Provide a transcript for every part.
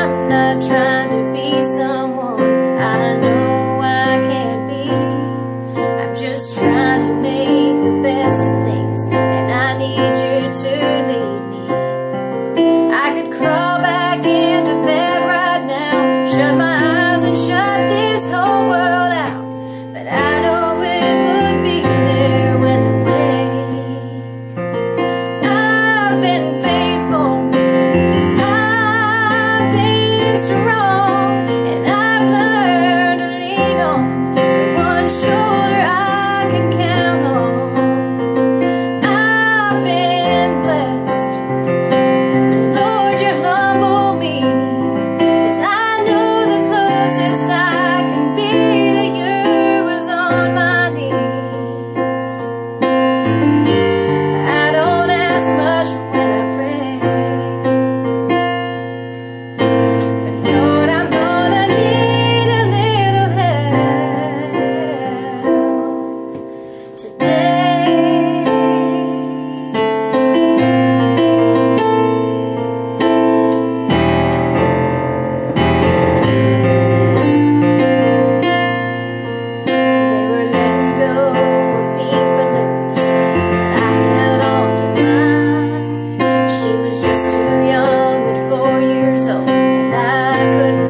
I'm not trying to be someone I know I can't be. I'm just trying to make the best of things And I need you to lead me. I could crawl back into bed right now Shut my eyes and shut this whole world out. But I know it would be there when I'm I've been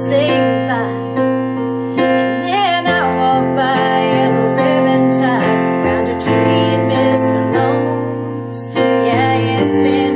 say goodbye And then I walk by ribbon tied a tree Yeah, it's been